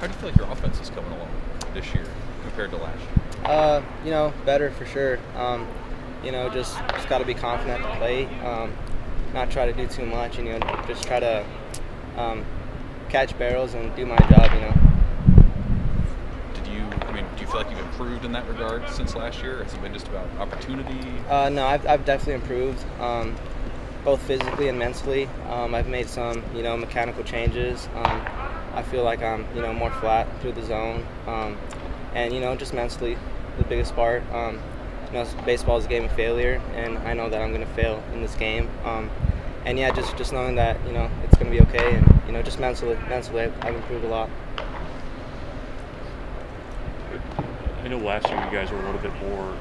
How do you feel like your offense is coming along this year compared to last year? Uh, you know, better for sure. Um, you know, just just got to be confident to play. Um, not try to do too much, and you know, just try to um, catch barrels and do my job. You know. Did you? I mean, do you feel like you've improved in that regard since last year? Has it been just about opportunity? Uh, no, I've, I've definitely improved, um, both physically and mentally. Um, I've made some, you know, mechanical changes. Um, I feel like I'm, you know, more flat through the zone, um, and you know, just mentally, the biggest part. Um, you know, baseball is a game of failure, and I know that I'm going to fail in this game. Um, and yeah, just just knowing that, you know, it's going to be okay, and you know, just mentally, mentally, I've, I've improved a lot. I know last year you guys were a little bit more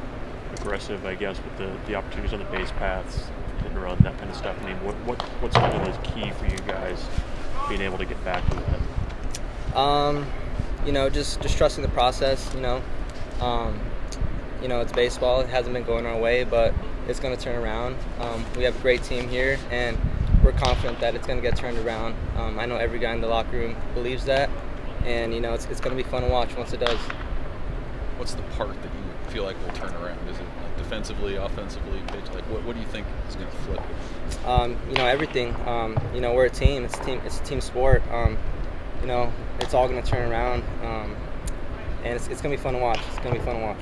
aggressive, I guess, with the, the opportunities on the base paths, and run, that kind of stuff. I mean, what, what what's kind of the key for you guys being able to get back to that? Um, you know, just just trusting the process. You know, um, you know, it's baseball. It hasn't been going our way, but it's going to turn around. Um, we have a great team here, and we're confident that it's going to get turned around. Um, I know every guy in the locker room believes that, and you know, it's, it's going to be fun to watch once it does. What's the part that you feel like will turn around? Is it like defensively, offensively, pitch? Like, what, what do you think is going to flip? Um, you know, everything. Um, you know, we're a team. It's a team. It's a team sport. Um, you know, it's all going to turn around, um, and it's, it's going to be fun to watch. It's going to be fun to watch.